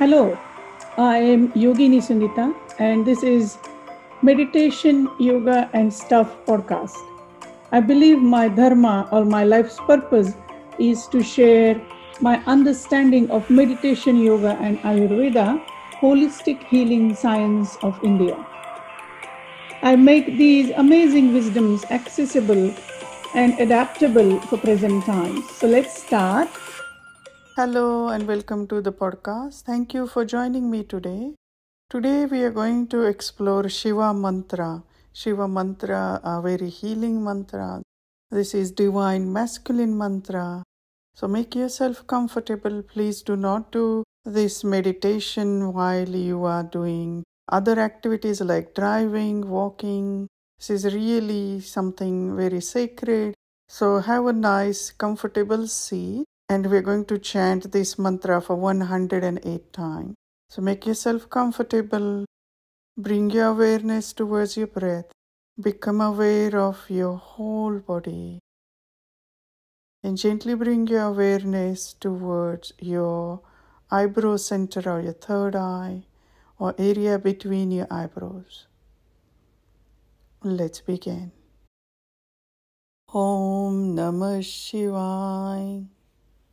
Hello, I am Yogini Sunita, and this is Meditation, Yoga, and Stuff podcast. I believe my dharma or my life's purpose is to share my understanding of meditation, yoga, and Ayurveda, holistic healing science of India. I make these amazing wisdoms accessible and adaptable for present times. So let's start. Hello and welcome to the podcast. Thank you for joining me today. Today we are going to explore Shiva mantra. Shiva mantra, a very healing mantra. This is divine masculine mantra. So make yourself comfortable. Please do not do this meditation while you are doing other activities like driving, walking. This is really something very sacred. So have a nice, comfortable seat and we're going to chant this mantra for 108 times. So make yourself comfortable. Bring your awareness towards your breath. Become aware of your whole body. And gently bring your awareness towards your eyebrow center or your third eye or area between your eyebrows. Let's begin. Om Namah Shivaya.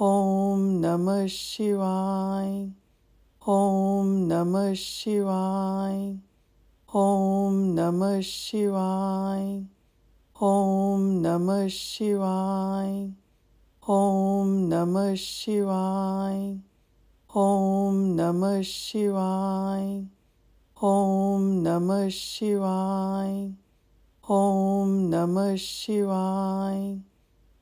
Om Namah Shivaya. Om Namah Shivaya. Om Namah Shivaya. Om Namah Shivaya. Om Namah Shivaya. Om Namah Shivaya. Om Namah Shivaya. Om Namah Shivaya.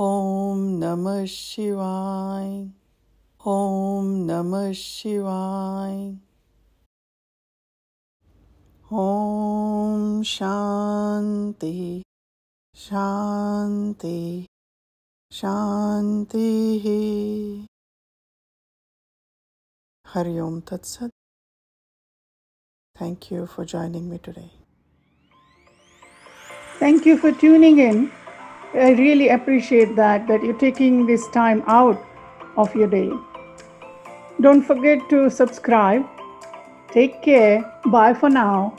ओम नमः शिवाय ओम नमः शिवाय ओम Shanti Shanti. शांति हरिओम तत्सत Thank you for joining me today. Thank you for tuning in. I really appreciate that that you're taking this time out of your day. Don't forget to subscribe. Take care. Bye for now.